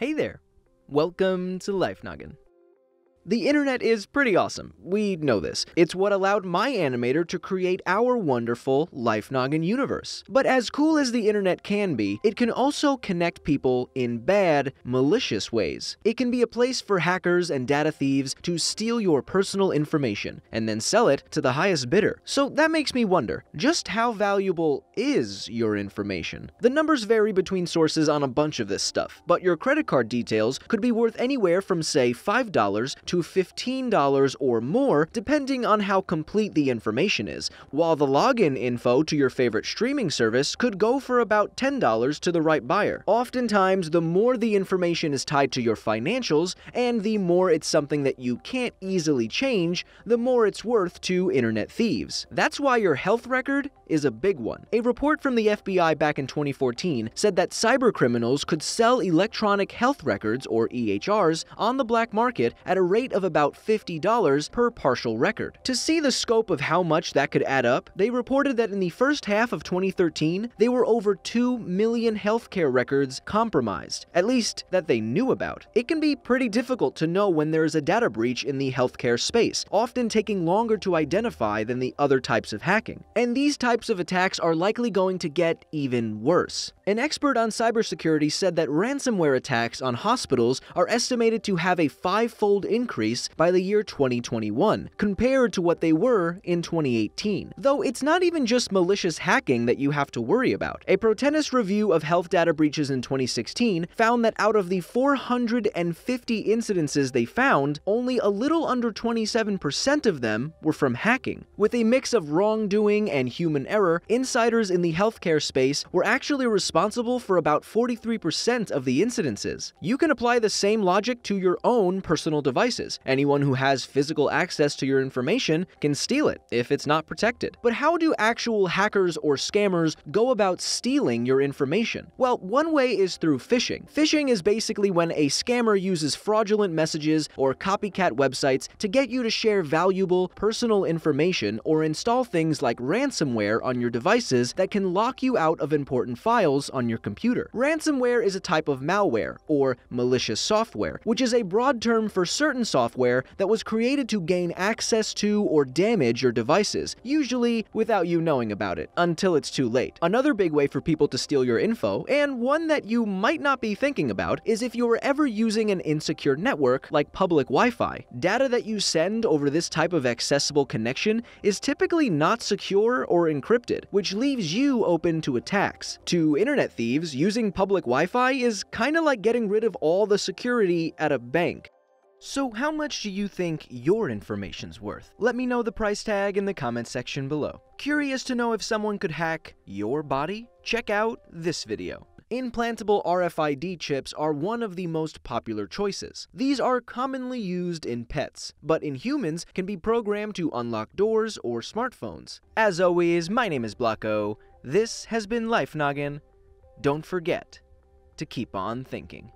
Hey there. Welcome to Life Noggin. The internet is pretty awesome. We know this. It's what allowed my animator to create our wonderful Life Noggin universe. But as cool as the internet can be, it can also connect people in bad, malicious ways. It can be a place for hackers and data thieves to steal your personal information and then sell it to the highest bidder. So that makes me wonder, just how valuable is your information? The numbers vary between sources on a bunch of this stuff, but your credit card details could be worth anywhere from say $5 to $15 or more, depending on how complete the information is, while the login info to your favorite streaming service could go for about $10 to the right buyer. Oftentimes, the more the information is tied to your financials, and the more it's something that you can't easily change, the more it's worth to internet thieves. That's why your health record is a big one. A report from the FBI back in 2014 said that cybercriminals could sell electronic health records, or EHRs, on the black market at a rate rate of about $50 per partial record. To see the scope of how much that could add up, they reported that in the first half of 2013, they were over 2 million healthcare records compromised, at least that they knew about. It can be pretty difficult to know when there is a data breach in the healthcare space, often taking longer to identify than the other types of hacking. And these types of attacks are likely going to get even worse. An expert on cybersecurity said that ransomware attacks on hospitals are estimated to have a five-fold increase increase by the year 2021, compared to what they were in 2018. Though it's not even just malicious hacking that you have to worry about. A Protenus review of health data breaches in 2016 found that out of the 450 incidences they found, only a little under 27% of them were from hacking. With a mix of wrongdoing and human error, insiders in the healthcare space were actually responsible for about 43% of the incidences. You can apply the same logic to your own personal devices Anyone who has physical access to your information can steal it if it's not protected. But how do actual hackers or scammers go about stealing your information? Well, one way is through phishing. Phishing is basically when a scammer uses fraudulent messages or copycat websites to get you to share valuable personal information or install things like ransomware on your devices that can lock you out of important files on your computer. Ransomware is a type of malware, or malicious software, which is a broad term for certain software that was created to gain access to or damage your devices, usually without you knowing about it, until it's too late. Another big way for people to steal your info, and one that you might not be thinking about, is if you are ever using an insecure network like public Wi-Fi. Data that you send over this type of accessible connection is typically not secure or encrypted, which leaves you open to attacks. To internet thieves, using public Wi-Fi is kinda like getting rid of all the security at a bank. So how much do you think your information's worth? Let me know the price tag in the comment section below. Curious to know if someone could hack your body? Check out this video. Implantable RFID chips are one of the most popular choices. These are commonly used in pets, but in humans can be programmed to unlock doors or smartphones. As always, my name is Blocko. This has been Life Noggin. Don't forget to keep on thinking.